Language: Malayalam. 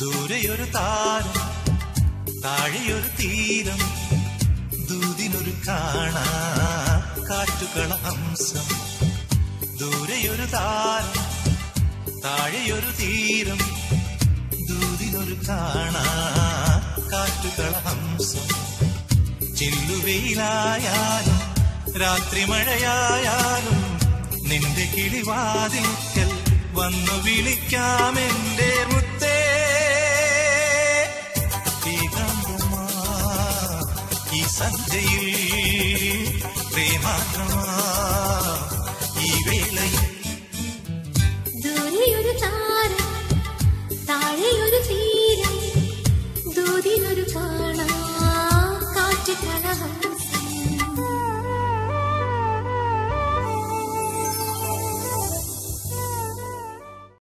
ദൂരെയൊരു താരം താഴെയൊരു തീരം ദൂതിനൊരു കാണാ കാറ്റുകള ഹംസം. ദൂരെയൊരു താരം താഴെയൊരു തീരം ദൂതിനൊരു കാണാ കാറ്റുകള ഹംസം. ചില്ലുവെയിലായാലും രാത്രി മഴയായാലും നിന്റെ കിളിവാതിൽക്കൽ വന്നു വിളിക്കാമെന്റെ ഈ സന്ധ്യയിൽ പ്രേമാത്രമാ